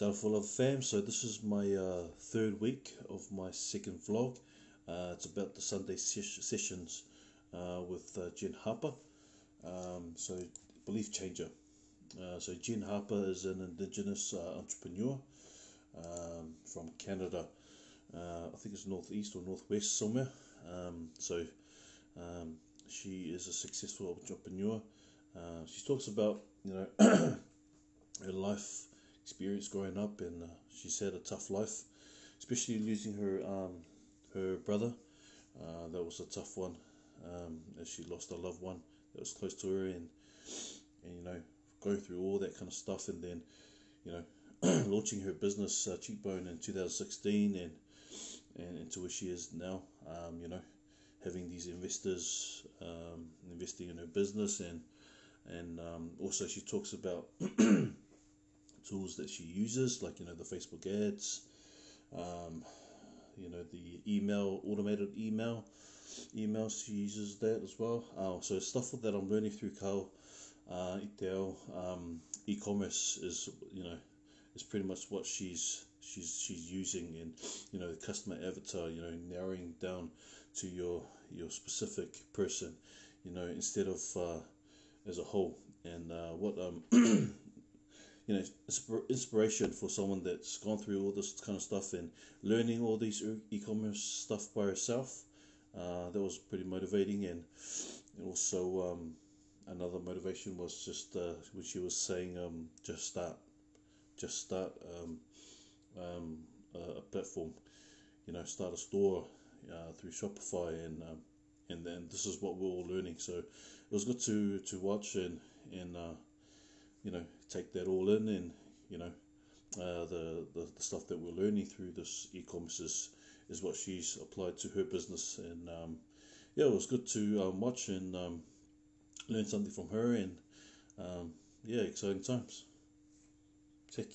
Of fam, so this is my uh, third week of my second vlog. Uh, it's about the Sunday ses- sessions uh, with uh, Jen Harper, um, so belief changer. Uh, so Jen Harper is an Indigenous uh, entrepreneur um, from Canada. I think it's northeast or northwest somewhere. Um, so um, she is a successful entrepreneur. She talks about you know her life experience growing up, and uh, she's had a tough life, especially losing her um, her brother. Uh, that was a tough one, um, as she lost a loved one that was close to her, and and you know going through all that kind of stuff, and then you know launching her business uh, Cheekbone in 2016, and and into where she is now. Um, you know, having these investors um, investing in her business, and and um, also she talks about tools that she uses, like you know the Facebook ads, um, you know the email, automated email, emails she uses that as well. Uh, so stuff that I'm learning through Ka Hao uh, I Te Ao, um, e-commerce is you know is pretty much what she's she's she's using and you know the customer avatar you know narrowing down to your your specific person you know instead of uh, as a whole and uh, what um you know inspiration for someone that's gone through all this kind of stuff and learning all these e-commerce stuff by herself. Uh, that was pretty motivating, and also um, another motivation was just uh, when she was saying, um, "Just start, just start um, um, a, a platform, you know, start a store uh, through Shopify, and um, and then this is what we're all learning. So it was good to to watch and and uh, you know take that all in and you know uh, the, the the stuff that we're learning through this e-commerce is, is what she's applied to her business and um, yeah it was good to um, watch and um, learn something from her and um, yeah exciting times. Take